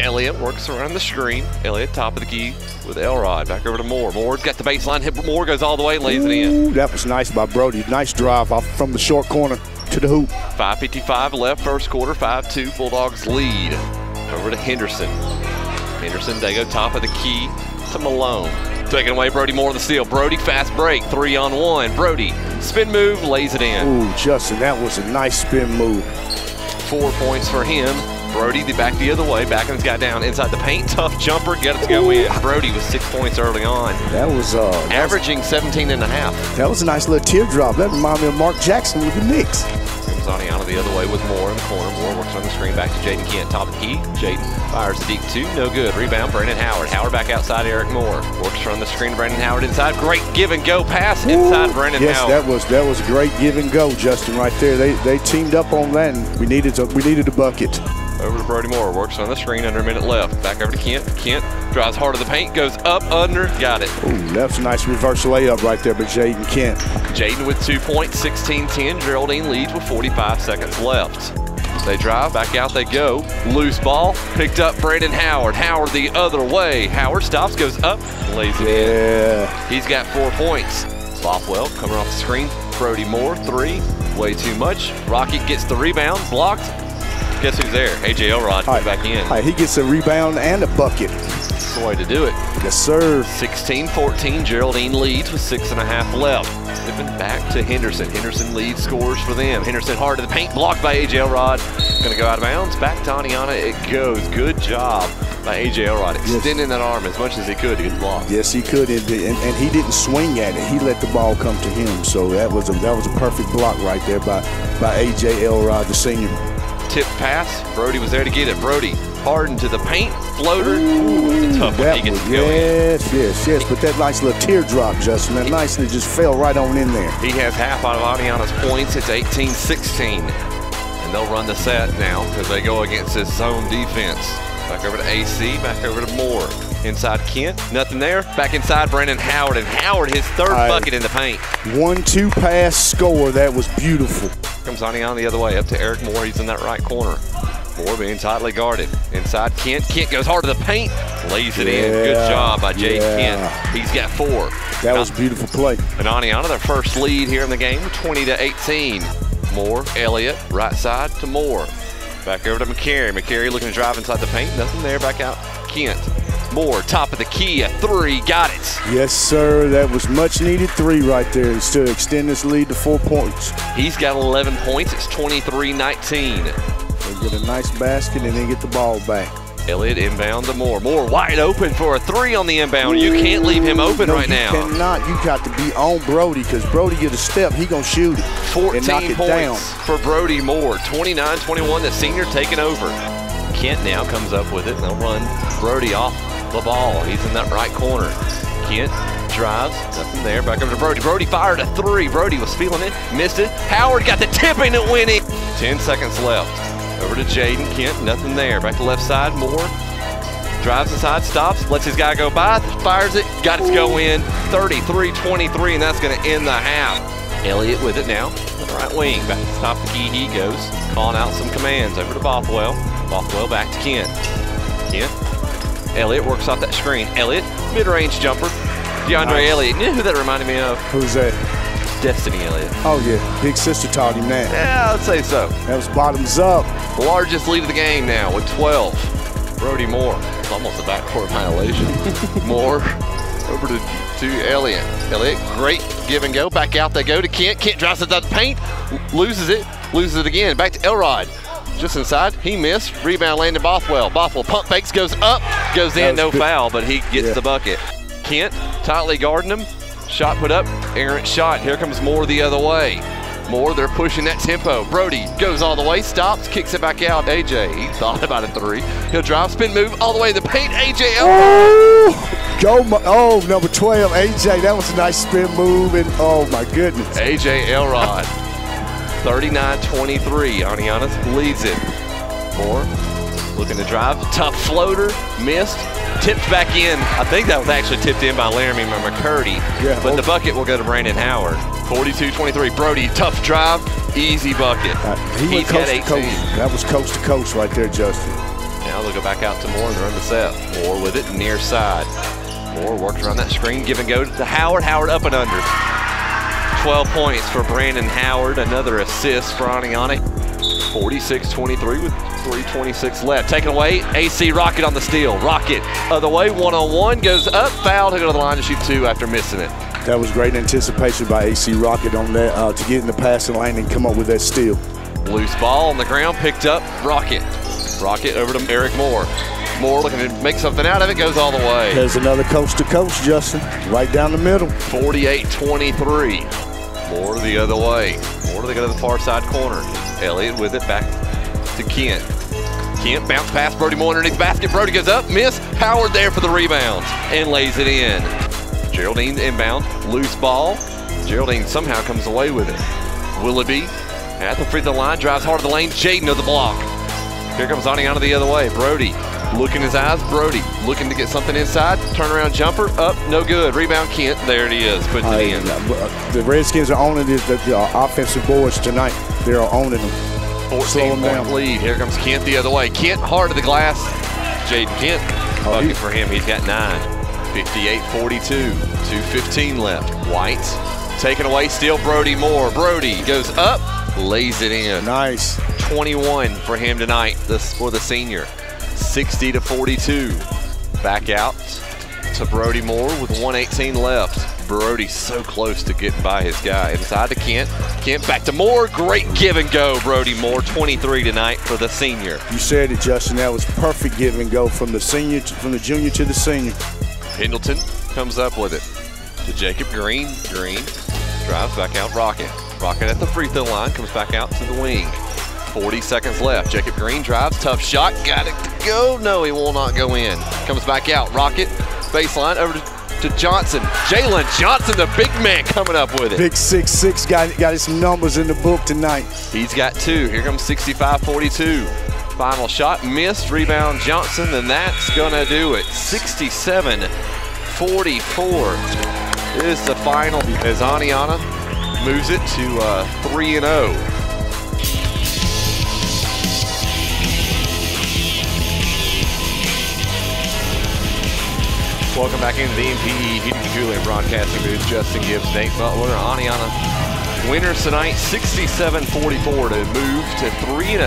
Elliott works around the screen. Elliott top of the key with Elrod. Back over to Moore. Moore's got the baseline hit. Moore goes all the way and lays it in. That was nice by Brody. Nice drive off from the short corner to the hoop. 5.55 left, first quarter, 5-2, Bulldogs lead. Over to Henderson. Henderson, they go top of the key to Malone. Taking away Brody Moore the steal. Brody, fast break, three on one. Brody, spin move, lays it in. Ooh, Justin, that was a nice spin move. Four points for him. Brody, the back the other way, his guy down inside the paint. Tough jumper, get it to go in. Brody with six points early on. That was uh, that was- Averaging 17 and a half. That was a nice little teardrop. That reminded me of Mark Jackson with the Knicks. Oneonta the other way with Moore in the corner. Moore works on the screen back to Jaden Kent, top of the key. Jaden fires the deep two, no good. Rebound, Brandon Howard. Howard back outside Eric Moore. Works from the screen, Brandon Howard inside. Great give and go pass inside Brandon yes, Howard. that was that was a great give and go, Justin, right there. They they teamed up on that, and we needed to, we needed a bucket. Over to Brody Moore. Works on the screen under a minute left. Back over to Kent. Kent drives hard to the paint, goes up, under, got it. Ooh, that's a nice reverse layup right there by Jaden Kent. Jaden with two points, 16-10. Geraldine leads with 45 seconds left. They drive, back out they go. Loose ball, picked up Brandon Howard. Howard the other way. Howard stops, goes up, lays it in. He's got four points. Bothwell coming off the screen. Brody Moore, three. Way too much. Rocket gets the rebound, blocked. Guess who's there? AJ Elrod put back in. All right, he gets a rebound and a bucket. That's the way to do it. Yes, sir. 16-14, Geraldine leads with six and a half left. Flipping back to Henderson. Henderson leads scores for them. Henderson hard to the paint, blocked by AJ Elrod. Going to go out of bounds. Back to Oneonta. It goes. Good job by AJ Elrod, extending that arm as much as he could to get the block. Yes, he could, and, and, and he didn't swing at it. He let the ball come to him. So that was a that was a perfect block right there by by AJ Elrod, the senior. Tip pass. Brody was there to get it. Brody hardened to the paint. Floater. Ooh, tough one. That He gets was to go in. yes, yes, yes. But that nice little teardrop, Justin, that nicely just fell right on in there. He has half out of Oneonta's points. It's 18-16. And they'll run the set now because they go against his zone defense. Back over to AC, back over to Moore. Inside Kent, nothing there. Back inside Brandon Howard, and Howard his third Aye. bucket in the paint. One-two pass score. That was beautiful. Comes Oneonta the other way up to Eric Moore. He's in that right corner. Moore being tightly guarded. Inside Kent. Kent goes hard to the paint, lays it in. Good job by Jake yeah. Kent. He's got four. That was a beautiful play. And Oneonta, their first lead here in the game, 20 to 18. Moore, Elliott, right side to Moore. Back over to McCary. McCary looking to drive inside the paint. Nothing there. Back out. Kent. Moore, top of the key, a three. Got it. Yes, sir. That was much needed three right there to extend this lead to four points. He's got 11 points. It's 23 19. They get a nice basket and then get the ball back. Elliott inbound to Moore. Moore wide open for a three on the inbound. You can't leave him open No, right you now. cannot. You got to be on Brody because Brody get a step, he gonna shoot it 14 and knock it points down. for Brody Moore. 29-21, the senior taking over. Kent now comes up with it. and They'll run Brody off the ball. He's in that right corner. Kent drives, nothing there. Back over to Brody. Brody fired a three. Brody was feeling it, missed it. Howard got the tip in it, winning. 10 seconds left. Over to Jaden Kent, nothing there. Back to left side, Moore. Drives inside, stops, lets his guy go by, fires it, got it to go in. 33-23, and that's going to end the half. Elliott with it now, right wing. Back to the top of the key he goes, calling out some commands over to Bothwell. Bothwell back to Kent. Kent. Elliott works off that screen. Elliott, mid-range jumper. DeAndre Nice. Elliott. You know who that reminded me of? Who's that? Destiny Elliott. Oh yeah, big sister taught him that. Yeah, I'd say so. That was bottoms up. Largest lead of the game now with 12. Brody Moore. It's almost a backcourt violation. Moore over to, to Elliott. Elliott, great give and go. Back out they go to Kent. Kent drives it out the paint, loses it, loses it again. Back to Elrod. Just inside, he missed. Rebound landed Bothwell. Bothwell pump fakes, goes up, goes in, no good. foul, but he gets Yeah. the bucket. Kent tightly guarding him. Shot put up, errant shot. Here comes Moore the other way. Moore, they're pushing that tempo. Brody goes all the way, stops, kicks it back out. AJ, he thought about a three. He'll drive, spin move all the way to the paint. AJ Elrod. Oh, go! Oh, number 12, AJ. That was a nice spin move, and oh my goodness. AJ Elrod. 39-23. Oneontas leads it. Moore looking to drive. Tough floater. Missed. Tipped back in. I think that was actually tipped in by Laramie McCurdy. Yeah. But the bucket will go to Brandon Howard. 42-23. Brody, tough drive. Easy bucket. Uh, he He's went coast to coast. That was coast to coast right there, Justin. Now Now they'll go back out to Moore and run the set. Moore with it near side. Moore works around that screen, give and go to Howard. Howard up and under. 12 points for Brandon Howard. Another assist for Oneonta. 46-23 with 3.26 left. Taken away, AC Rocket on the steal. Rocket other way, one-on-one, goes up, foul to go to the line to shoot two after missing it. That was great anticipation by AC Rocket on that uh, to get in the passing lane and come up with that steal. Loose ball on the ground, picked up, Rocket. Rocket over to Eric Moore. Moore looking to make something out of it, goes all the way. There's another coast to coast, Justin, right down the middle. 48-23. Moore the other way. Moore to go to the far side corner. Elliott with it back to Kent. Kent bounce past Brody Moore underneath the basket. Brody goes up, miss. Howard there for the rebound and lays it in. Geraldine inbound, loose ball. Geraldine somehow comes away with it. Willoughby at the free throw line, drives hard to the lane. Jaden to the block. Here comes Oneonta the other way. Brody looking his eyes. Brody looking to get something inside. Turnaround jumper up, no good. Rebound Kent. There it is. Putting it in. Uh, the Redskins are owning the, the, the offensive boards tonight. They're owning them. 14 point down. lead. Here comes Kent the other way. Kent hard to the glass. Jaden Kent. Oh, bucket for him. He's got nine. 58-42. 2.15 left. White taken away. Still Brody Moore. Brody goes up, lays it in. Nice. 21 for him tonight this for the senior. 60 to 42. Back out to Brody Moore with 118 left. Brody so close to getting by his guy. Inside to Kent. Kent back to Moore. Great give and go, Brody Moore. 23 tonight for the senior. You said it, Justin. That was perfect give and go from the senior, to, from the junior to the senior. Pendleton comes up with it to Jacob Green. Green drives back out Rocket. Rocket at the free throw line comes back out to the wing. 40 seconds left. Jacob Green drives, tough shot, got it go. No, he will not go in. Comes back out. Rocket, baseline over to to Johnson. Jalen Johnson, the big man, coming up with it. Big six six got got his numbers in the book tonight. He's got two. Here comes 65-42. Final shot missed. Rebound Johnson, and that's gonna do it. 67-44 is the final as Oneonta moves it to uh, Welcome back into the MPE Heating and Cooling Broadcasting booth. Justin Gibbs, Nate Butler, Oneonta. Winners tonight, 67-44 to move to 3-0.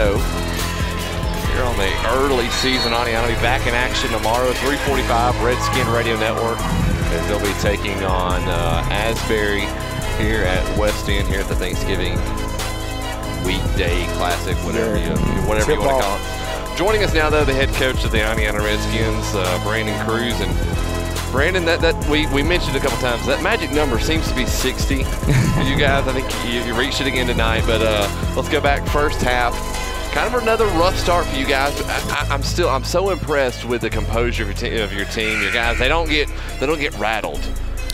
Here on the early season, Oneonta will be back in action tomorrow, 345 Redskin Radio Network, as they'll be taking on uh, Asbury here at West End here at the Thanksgiving weekday classic, whatever you whatever you want to call it. Joining us now, though, the head coach of the Oneonta Redskins, uh, Brandon Cruz, and Brandon, that, that we, we mentioned a couple times, that magic number seems to be 60. you guys, I think you, you, reached it again tonight, but uh, let's go back first half. Kind of another rough start for you guys. But I, am still I'm so impressed with the composure of your, of your team. Your guys, they don't get they don't get rattled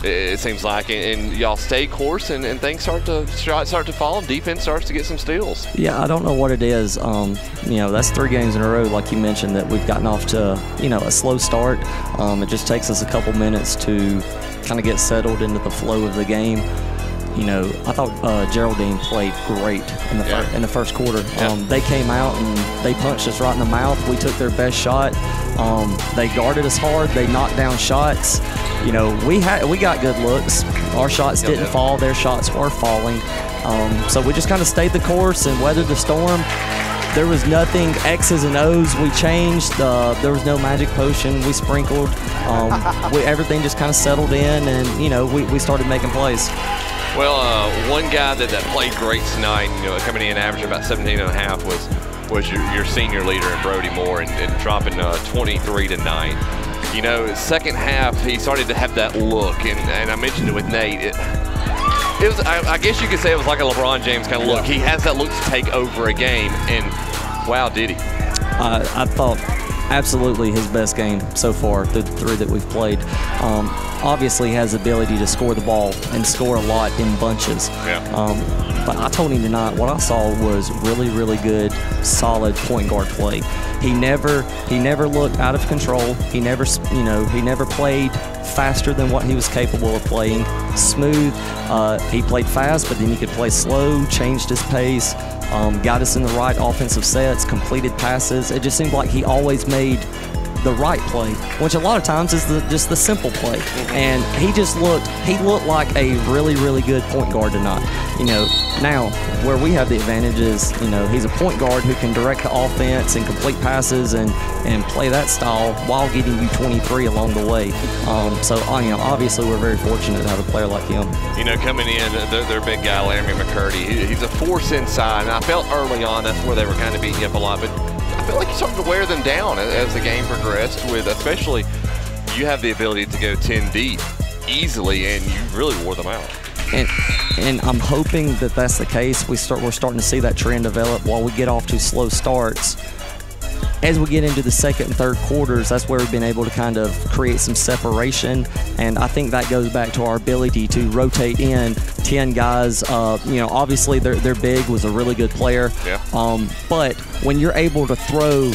it seems like, and, y'all stay course, and, and, things start to start to fall. Defense starts to get some steals. Yeah, I don't know what it is. Um, you know, that's three games in a row, like you mentioned, that we've gotten off to you know a slow start. Um, it just takes us a couple minutes to kind of get settled into the flow of the game you know, I thought uh, Geraldine played great in the yeah. fir- in the first quarter. Yeah. Um, they came out and they punched us right in the mouth. We took their best shot. Um, they guarded us hard. They knocked down shots. You know, we had we got good looks. Our shots didn't fall. Their shots were falling. Um, so we just kind of stayed the course and weathered the storm. There was nothing X's and O's. We changed. Uh, there was no magic potion. We sprinkled. Um, we, everything just kind of settled in, and you know, we, we started making plays. Well, uh, one guy that, that played great tonight, you know, coming in averaging about 17 and a half was was your, your senior leader in Brody Moore and, and dropping uh, 23 tonight. You know, second half he started to have that look, and, and I mentioned it with Nate. It, it was, I, I, guess you could say it was like a LeBron James kind of look. He has that look to take over a game, and wow, did he? Uh, I thought absolutely his best game so far, through the three that we've played. Um, obviously has the ability to score the ball and score a lot in bunches. Yeah. Um, but I told him tonight what I saw was really, really good, solid point guard play. He never, he never looked out of control. He never, you know, he never played faster than what he was capable of playing. Smooth. Uh, he played fast, but then he could play slow. Changed his pace. um, got us in the right offensive sets, completed passes. It just seemed like he always made the right play, which a lot of times is the, just the simple play. And he just looked he looked like a really really good point guard tonight. You know, now where we have the advantage is you know he's a point guard who can direct the offense and complete passes and and play that style while getting you 23 along the way. Um, so uh, you know obviously we're very fortunate to have a player like him. You know, coming in, their, their big guy, Laramie McCurdy, he, he's a force inside. And I felt early on that's where they were kind of beating you up a lot. But feel like you started to wear them down as the game progressed. With especially, you have the ability to go 10 deep easily, and you really wore them out. And, and I'm hoping that that's the case. We start we're starting to see that trend develop while we get off to slow starts as we get into the second and third quarters, that's where we've been able to kind of create some separation. And I think that goes back to our ability to rotate in 10 guys. Uh, you know, obviously, their, their big was a really good player. Yeah. Um, but when you're able to throw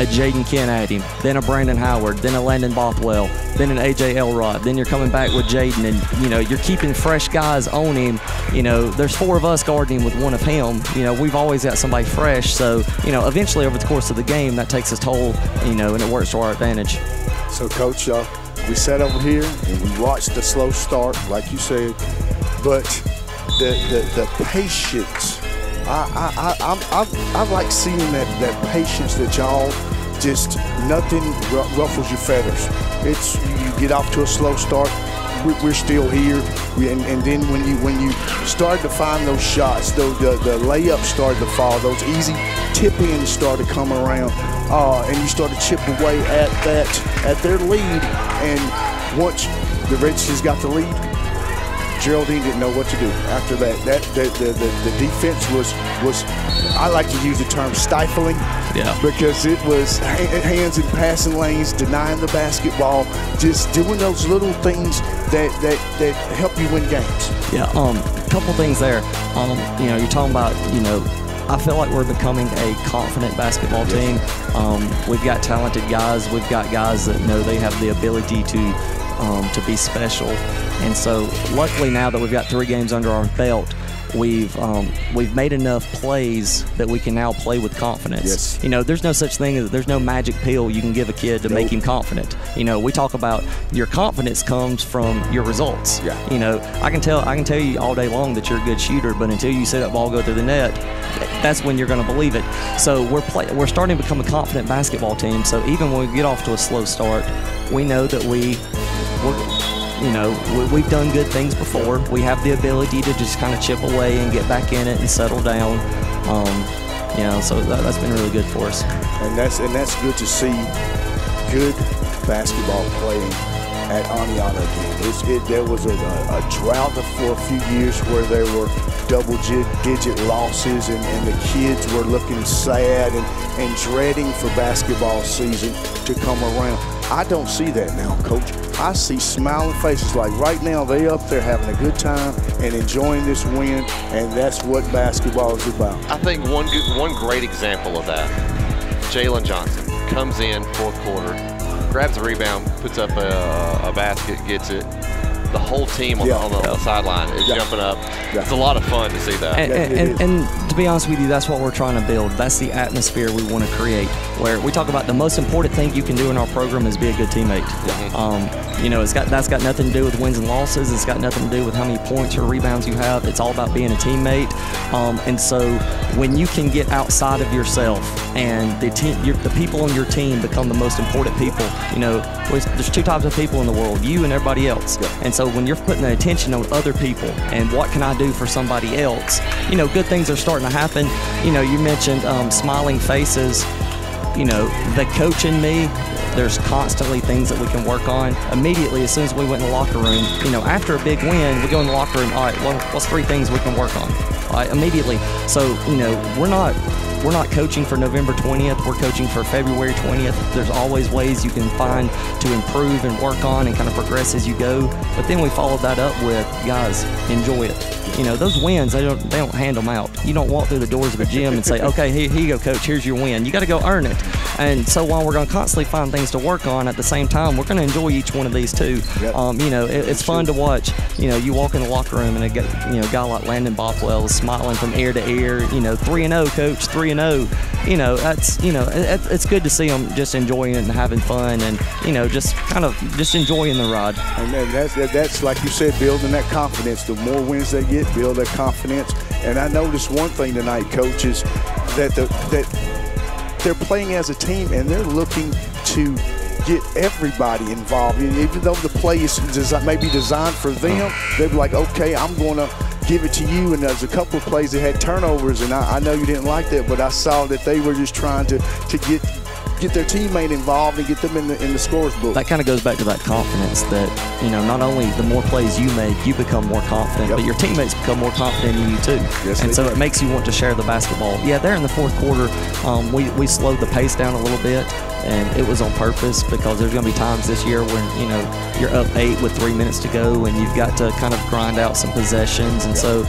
a Jaden Kent at him, then a Brandon Howard, then a Landon Bothwell, then an AJ Elrod, then you're coming back with Jaden, and you know you're keeping fresh guys on him. You know, there's four of us guarding him with one of him. You know, we've always got somebody fresh, so you know eventually over the course of the game that takes its toll. You know, and it works to our advantage. So, coach, uh, we sat over here and we watched the slow start, like you said, but the the, the patience I, I, I, I, I like seeing that, that patience that y'all just nothing ruffles your feathers. It's you get off to a slow start. We're still here, and, and then when you when you start to find those shots, the, the, the layups started to fall, those easy tip ins started to come around, uh, and you start to chip away at that at their lead. And once the Redskins got the lead, Geraldine didn't know what to do after that. That the, the, the, the, defense was was I like to use the term stifling. Yeah. Because it was hands in passing lanes, denying the basketball, just doing those little things that that, that help you win games. Yeah. Um. A couple things there. Um. You know, you're talking about you know I feel like we're becoming a confident basketball team. Um, we've got talented guys. We've got guys that know they have the ability to um, to be special. And so, luckily, now that we've got three games under our belt, we've um, we've made enough plays that we can now play with confidence. Yes. You know, there's no such thing as there's no magic pill you can give a kid to nope. make him confident. You know, we talk about your confidence comes from your results. Yeah. You know, I can tell I can tell you all day long that you're a good shooter, but until you see that ball go through the net, that's when you're going to believe it. So we're play, we're starting to become a confident basketball team. So even when we get off to a slow start, we know that we you know, we, have done good things before. We have the ability to just kind of chip away and get back in it and settle down. Um, you know, so that, has been really good for us. And that's and that's good to see good basketball playing at Oneonta again. It, there was a, a, drought for a few years where there were double-digit losses and, and, the kids were looking sad and, and dreading for basketball season to come around. I don't see that now, Coach. I see smiling faces like right now they up there having a good time and enjoying this win, and that's what basketball is about. I think one good, one great example of that, Jalen Johnson comes in fourth quarter, grabs a rebound, puts up a, a basket, gets it, the whole team on, yeah. on the, the sideline is yeah. jumping up. Yeah. It's a lot of fun to see that. And, and, and, and, to be honest with you, that's what we're trying to build. That's the atmosphere we want to create. Where we talk about the most important thing you can do in our program is be a good teammate. Mm-hmm. Um, you know, it's got that's got nothing to do with wins and losses. It's got nothing to do with how many points or rebounds you have. It's all about being a teammate. Um, and so when you can get outside of yourself and the team, the people on your team become the most important people. You know, there's two types of people in the world: you and everybody else. And so when you're putting the attention on other people and what can I do for somebody else, you know, good things are starting to happen. You know, you mentioned um, smiling faces. You know, the coach in me, there's constantly things that we can work on. Immediately, as soon as we went in the locker room, you know, after a big win, we go in the locker room. All right, well, what's three things we can work on? All right, immediately. So, you know, we're not we're not coaching for November 20th. We're coaching for February 20th. There's always ways you can find to improve and work on and kind of progress as you go. But then we followed that up with, guys, enjoy it. You know, those wins, they don't they don't hand them out. You don't walk through the doors of a gym and say, okay, here, here you go, coach, here's your win. You got to go earn it. And so while we're going to constantly find things to work on, at the same time, we're going to enjoy each one of these too. Yep. Um, you know, it, it's fun to watch. You know, you walk in the locker room and a guy, you know, guy like Landon Bothwell is smiling from ear to ear. You know, three and zero, coach, three and zero. You know, that's you know, it, it's good to see them just enjoying it and having fun, and you know, just kind of just enjoying the ride. And then that's that, that's like you said, building that confidence. The more wins they get, build that confidence. And I noticed one thing tonight, coaches, that the that they're playing as a team and they're looking to get everybody involved. And even though the play is maybe designed for them, they're like, okay, I'm going to give it to you. And there's a couple of plays that had turnovers, and I, I know you didn't like that, but I saw that they were just trying to to get get their teammate involved and get them in the in the scores book. that kind of goes back to that confidence that you know not only the more plays you make you become more confident Yep. but your teammates become more confident in you too Yes, and so do. it makes you want to share the basketball yeah there in the fourth quarter um, we, we slowed the pace down a little bit and it was on purpose because there's going to be times this year when you know you're up eight with three minutes to go and you've got to kind of grind out some possessions and so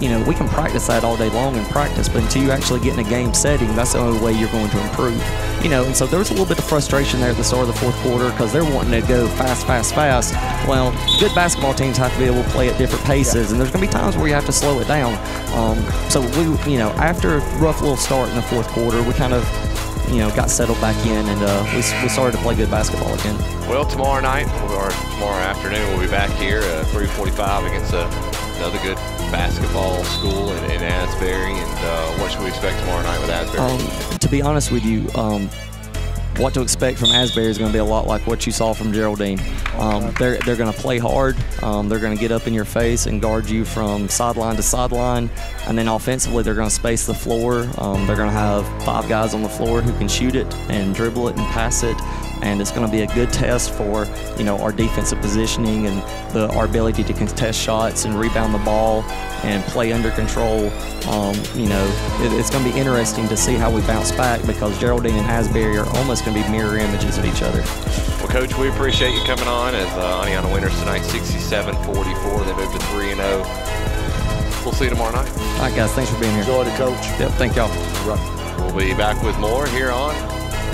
you know, we can practice that all day long in practice, but until you actually get in a game setting, that's the only way you're going to improve. You know, and so there was a little bit of frustration there at the start of the fourth quarter because they're wanting to go fast, fast, fast. Well, good basketball teams have to be able to play at different paces, and there's going to be times where you have to slow it down. Um, so we, you know, after a rough little start in the fourth quarter, we kind of, you know, got settled back in, and uh, we, we started to play good basketball again. Well, tomorrow night or tomorrow afternoon, we'll be back here at 3:45 against uh, another good basketball school in, in Asbury. And uh, what should we expect tomorrow night with Asbury? Um, to be honest with you, um, what to expect from Asbury is going to be a lot like what you saw from Geraldine. Um, they're they're going to play hard. Um, they're going to get up in your face and guard you from sideline to sideline, and then offensively they're going to space the floor. Um, they're going to have five guys on the floor who can shoot it and dribble it and pass it. And it's going to be a good test for you know our defensive positioning and the, our ability to contest shots and rebound the ball and play under control. Um, you know, it, it's going to be interesting to see how we bounce back because Geraldine and Asbury are almost going to be mirror images of each other. Well, Coach, we appreciate you coming on as uh, Oneonta winners tonight, 67-44. They moved to 3 and 0. We'll see you tomorrow night. All right, guys, thanks for being here. Enjoy the coach. Yep, thank y'all. Right. We'll be back with more here on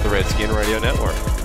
the Redskin Radio Network.